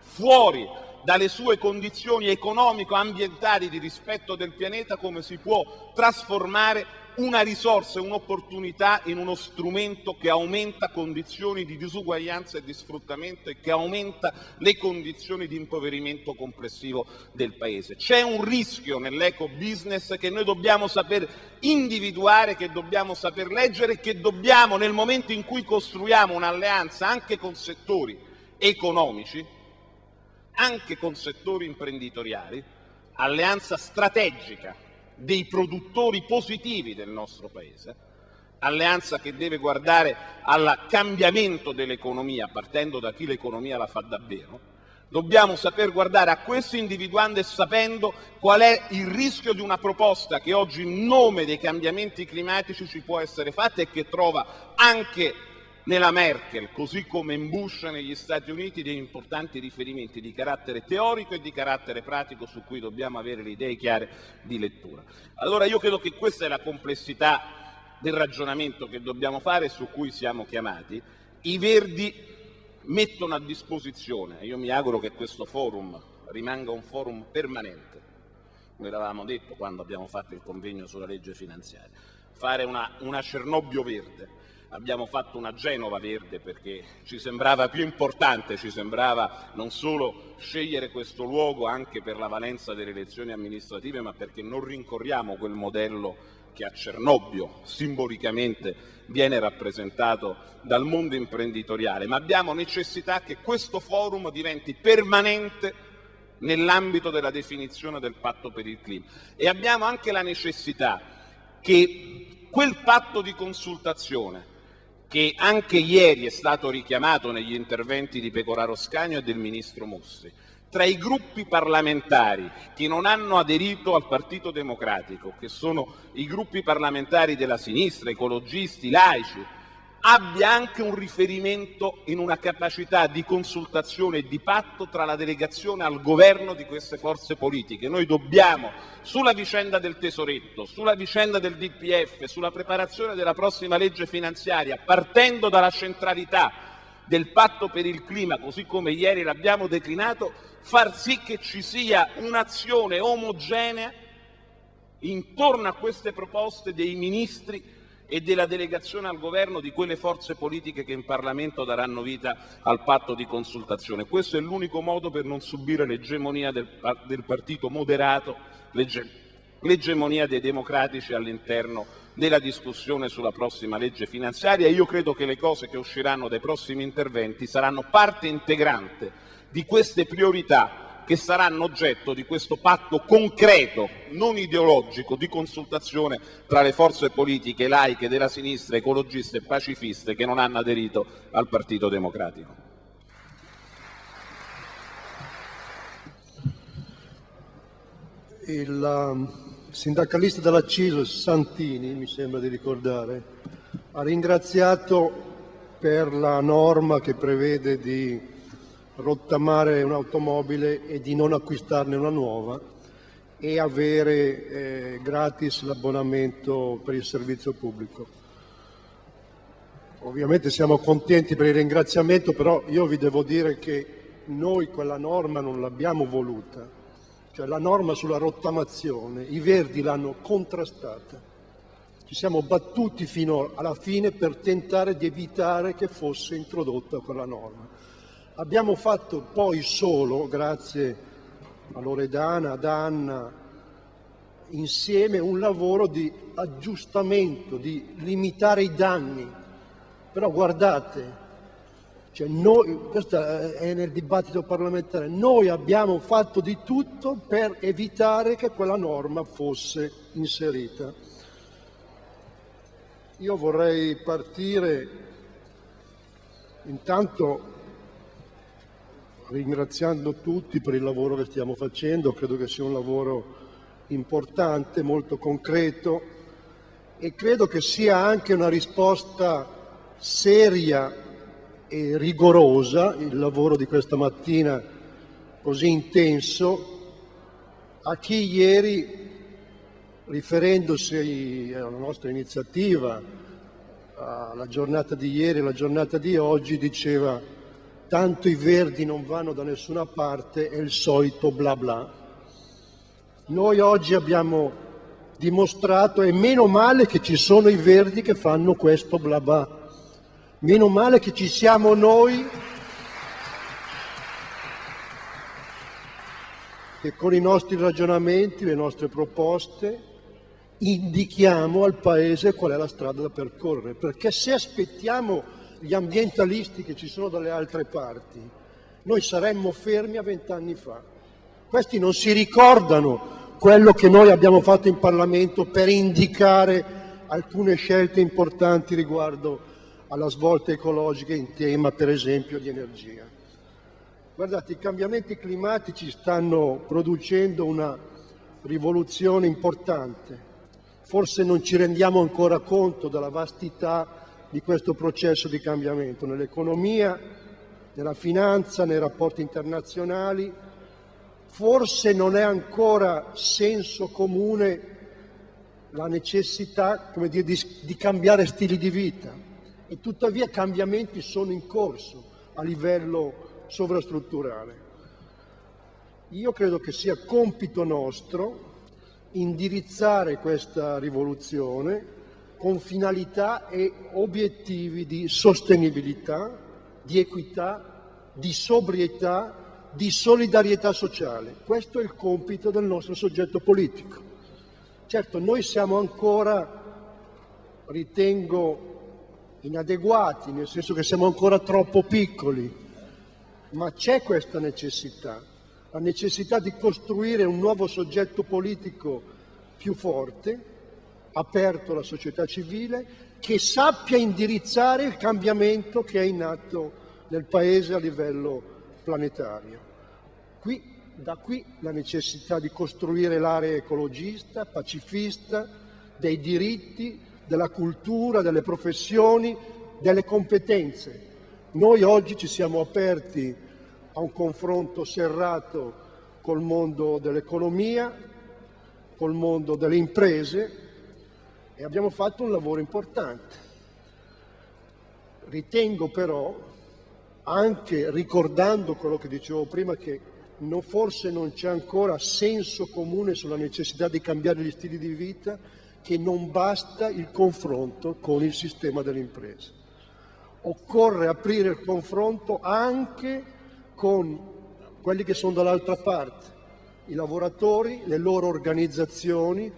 fuori dalle sue condizioni economico-ambientali di rispetto del pianeta, come si può trasformare una risorsa e un'opportunità in uno strumento che aumenta condizioni di disuguaglianza e di sfruttamento e che aumenta le condizioni di impoverimento complessivo del Paese. C'è un rischio nell'eco-business che noi dobbiamo saper individuare, che dobbiamo saper leggere e che dobbiamo, nel momento in cui costruiamo un'alleanza anche con settori economici, anche con settori imprenditoriali, alleanza strategica dei produttori positivi del nostro Paese, alleanza che deve guardare al cambiamento dell'economia, partendo da chi l'economia la fa davvero, dobbiamo saper guardare a questo individuando e sapendo qual è il rischio di una proposta che oggi in nome dei cambiamenti climatici ci può essere fatta e che trova anche nella Merkel, così come in Bush negli Stati Uniti, dei importanti riferimenti di carattere teorico e di carattere pratico su cui dobbiamo avere le idee chiare di lettura. Allora io credo che questa è la complessità del ragionamento che dobbiamo fare e su cui siamo chiamati. I Verdi mettono a disposizione, io mi auguro che questo forum rimanga un forum permanente, come l'avevamo detto quando abbiamo fatto il convegno sulla legge finanziaria, fare una, una Cernobbio verde, abbiamo fatto una Genova verde perché ci sembrava più importante, ci sembrava non solo scegliere questo luogo anche per la valenza delle elezioni amministrative, ma perché non rincorriamo quel modello che a Cernobbio simbolicamente viene rappresentato dal mondo imprenditoriale, ma abbiamo necessità che questo forum diventi permanente nell'ambito della definizione del patto per il clima. E abbiamo anche la necessità che quel patto di consultazione che anche ieri è stato richiamato negli interventi di Pecoraro Scagno e del ministro Mossi, tra i gruppi parlamentari che non hanno aderito al Partito Democratico, che sono i gruppi parlamentari della sinistra, ecologisti, laici, abbia anche un riferimento in una capacità di consultazione e di patto tra la delegazione al governo di queste forze politiche. Noi dobbiamo, sulla vicenda del tesoretto, sulla vicenda del DPF, sulla preparazione della prossima legge finanziaria, partendo dalla centralità del patto per il clima, così come ieri l'abbiamo declinato, far sì che ci sia un'azione omogenea intorno a queste proposte dei ministri e della delegazione al governo di quelle forze politiche che in Parlamento daranno vita al patto di consultazione. Questo è l'unico modo per non subire l'egemonia del, del partito moderato, l'egemonia dei democratici all'interno della discussione sulla prossima legge finanziaria. Io credo che le cose che usciranno dai prossimi interventi saranno parte integrante di queste priorità che saranno oggetto di questo patto concreto, non ideologico, di consultazione tra le forze politiche laiche della sinistra, ecologiste e pacifiste che non hanno aderito al Partito Democratico. Il um, sindacalista della CISL, Santini, mi sembra di ricordare, ha ringraziato per la norma che prevede di rottamare un'automobile e di non acquistarne una nuova e avere eh, gratis l'abbonamento per il servizio pubblico. Ovviamente siamo contenti per il ringraziamento, però io vi devo dire che noi quella norma non l'abbiamo voluta, cioè la norma sulla rottamazione, i Verdi l'hanno contrastata. Ci siamo battuti fino alla fine per tentare di evitare che fosse introdotta quella norma. Abbiamo fatto poi solo, grazie a Loredana, ad Anna, insieme un lavoro di aggiustamento, di limitare i danni. Però guardate, cioè noi, questo è nel dibattito parlamentare, noi abbiamo fatto di tutto per evitare che quella norma fosse inserita. Io vorrei partire intanto ringraziando tutti per il lavoro che stiamo facendo, credo che sia un lavoro importante, molto concreto e credo che sia anche una risposta seria e rigorosa, il lavoro di questa mattina così intenso, a chi ieri, riferendosi alla nostra iniziativa, alla giornata di ieri, alla giornata di oggi, diceva tanto i verdi non vanno da nessuna parte, è il solito bla bla. Noi oggi abbiamo dimostrato, e meno male che ci sono i verdi che fanno questo bla bla, meno male che ci siamo noi che con i nostri ragionamenti, le nostre proposte, indichiamo al Paese qual è la strada da percorrere, perché se aspettiamo gli ambientalisti che ci sono dalle altre parti, noi saremmo fermi a vent'anni fa. Questi non si ricordano quello che noi abbiamo fatto in Parlamento per indicare alcune scelte importanti riguardo alla svolta ecologica in tema, per esempio, di energia. Guardate, i cambiamenti climatici stanno producendo una rivoluzione importante. Forse non ci rendiamo ancora conto della vastità di questo processo di cambiamento nell'economia, nella finanza, nei rapporti internazionali. Forse non è ancora senso comune la necessità dire, di, di cambiare stili di vita e tuttavia cambiamenti sono in corso a livello sovrastrutturale. Io credo che sia compito nostro indirizzare questa rivoluzione con finalità e obiettivi di sostenibilità, di equità, di sobrietà, di solidarietà sociale. Questo è il compito del nostro soggetto politico. Certo, noi siamo ancora, ritengo, inadeguati, nel senso che siamo ancora troppo piccoli, ma c'è questa necessità, la necessità di costruire un nuovo soggetto politico più forte, aperto alla società civile, che sappia indirizzare il cambiamento che è in atto nel Paese a livello planetario. Qui, da qui la necessità di costruire l'area ecologista, pacifista, dei diritti, della cultura, delle professioni, delle competenze. Noi oggi ci siamo aperti a un confronto serrato col mondo dell'economia, col mondo delle imprese e abbiamo fatto un lavoro importante. Ritengo però, anche ricordando quello che dicevo prima, che non, forse non c'è ancora senso comune sulla necessità di cambiare gli stili di vita, che non basta il confronto con il sistema delle imprese. Occorre aprire il confronto anche con quelli che sono dall'altra parte, i lavoratori, le loro organizzazioni,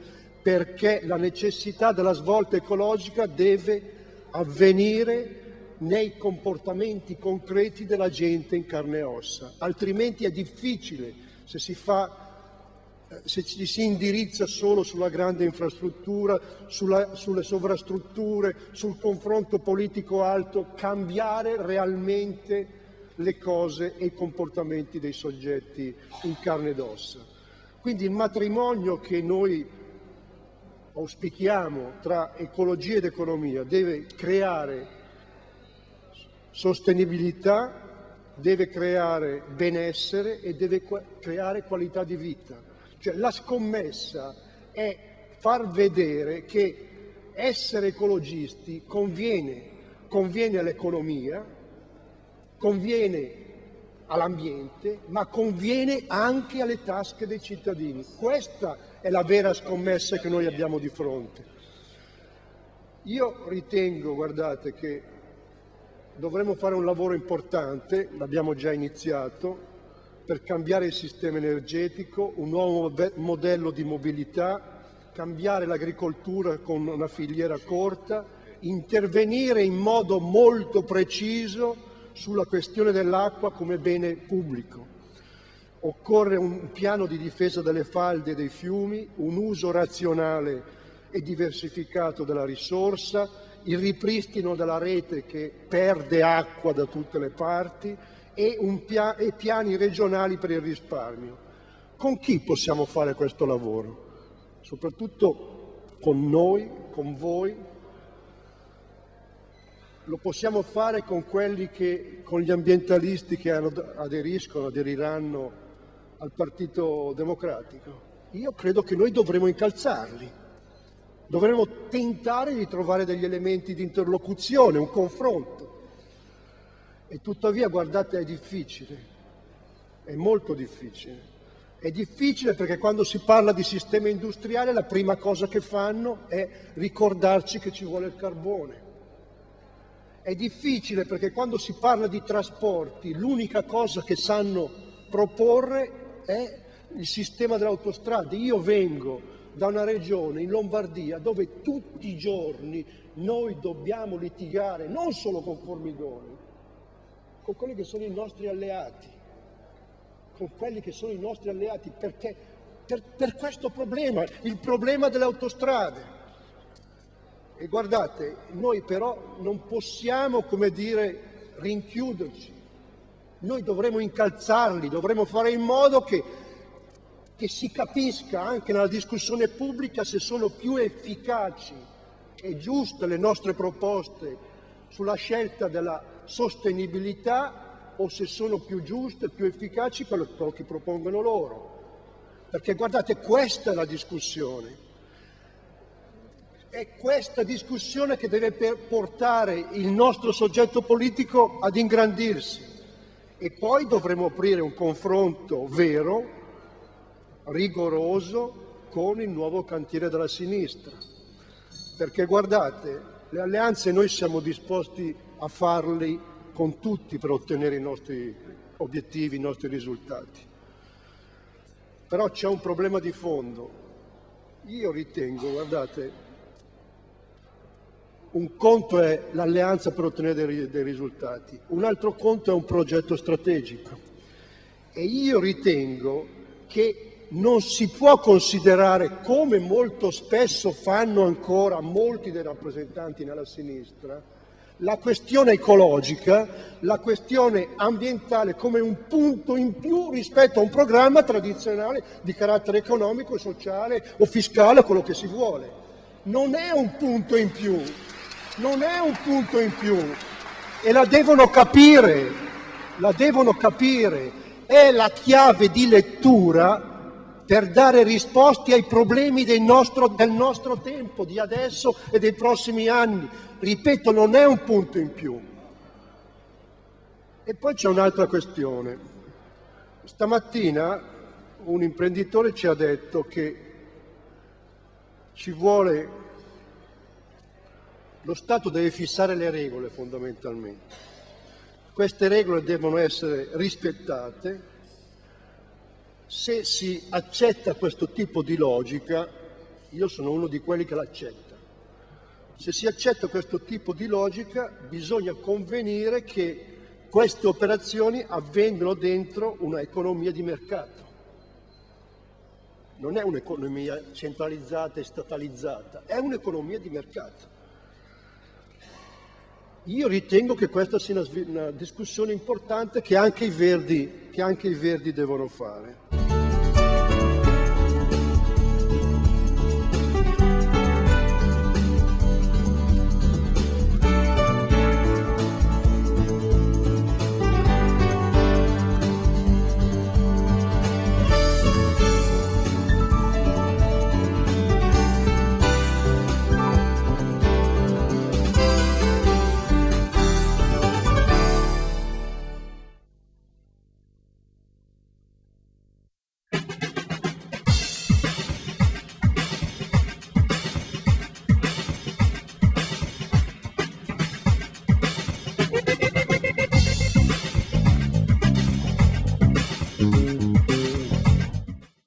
perché la necessità della svolta ecologica deve avvenire nei comportamenti concreti della gente in carne e ossa, altrimenti è difficile se si se ci si indirizza solo sulla grande infrastruttura, sulla, sulle sovrastrutture, sul confronto politico alto, cambiare realmente le cose e i comportamenti dei soggetti in carne ed ossa. Quindi il matrimonio che noi auspichiamo tra ecologia ed economia deve creare sostenibilità, deve creare benessere e deve creare qualità di vita. Cioè la scommessa è far vedere che essere ecologisti conviene, conviene all'economia, conviene all'ambiente, ma conviene anche alle tasche dei cittadini. Questa è la vera scommessa che noi abbiamo di fronte. Io ritengo, guardate, che dovremmo fare un lavoro importante, l'abbiamo già iniziato, per cambiare il sistema energetico, un nuovo modello di mobilità, cambiare l'agricoltura con una filiera corta, intervenire in modo molto preciso sulla questione dell'acqua come bene pubblico. Occorre un piano di difesa delle falde e dei fiumi, un uso razionale e diversificato della risorsa, il ripristino della rete che perde acqua da tutte le parti, e, pia- e piani regionali per il risparmio. Con chi possiamo fare questo lavoro? Soprattutto con noi, con voi. Lo possiamo fare con quelli che, con gli ambientalisti che aderiscono, aderiranno al Partito Democratico. Io credo che noi dovremo incalzarli, dovremo tentare di trovare degli elementi di interlocuzione, un confronto. E tuttavia, guardate, è difficile, è molto difficile. È difficile perché quando si parla di sistema industriale la prima cosa che fanno è ricordarci che ci vuole il carbone. È difficile perché quando si parla di trasporti l'unica cosa che sanno proporre è il sistema delle autostrade. Io vengo da una regione in Lombardia dove tutti i giorni noi dobbiamo litigare non solo con Formigoni, con quelli che sono i nostri alleati, con quelli che sono i nostri alleati, perché per, per questo problema, il problema delle autostrade. E guardate, noi però non possiamo, come dire, rinchiuderci, noi dovremo incalzarli, dovremo fare in modo che, che si capisca anche nella discussione pubblica se sono più efficaci e giuste le nostre proposte sulla scelta della sostenibilità o se sono più giuste, più efficaci quello che propongono loro. Perché guardate, questa è la discussione. È questa discussione che deve portare il nostro soggetto politico ad ingrandirsi. E poi dovremo aprire un confronto vero, rigoroso, con il nuovo cantiere della sinistra. Perché guardate, le alleanze noi siamo disposti a farli con tutti per ottenere i nostri obiettivi, i nostri risultati. Però c'è un problema di fondo. Io ritengo, guardate, un conto è l'alleanza per ottenere dei, risultati, un altro conto è un progetto strategico. E io ritengo che non si può considerare, come molto spesso fanno ancora molti dei rappresentanti nella sinistra, la questione ecologica, la questione ambientale come un punto in più rispetto a un programma tradizionale di carattere economico, sociale o fiscale, quello che si vuole. Non è un punto in più, non è un punto in più e la devono capire, la devono capire. È la chiave di lettura per dare risposte ai problemi del nostro, del nostro tempo, di adesso e dei prossimi anni. Ripeto, non è un punto in più. E poi c'è un'altra questione. Stamattina un imprenditore ci ha detto che ci vuole, lo Stato deve fissare le regole fondamentalmente. Queste regole devono essere rispettate se si accetta questo tipo di logica, io sono uno di quelli che l'accetta, se si accetta questo tipo di logica bisogna convenire che queste operazioni avvengono dentro una economia di mercato. Non è un'economia centralizzata e statalizzata, è un'economia di mercato. Io ritengo che questa sia una, discussione importante che anche, Verdi, che anche i Verdi devono fare.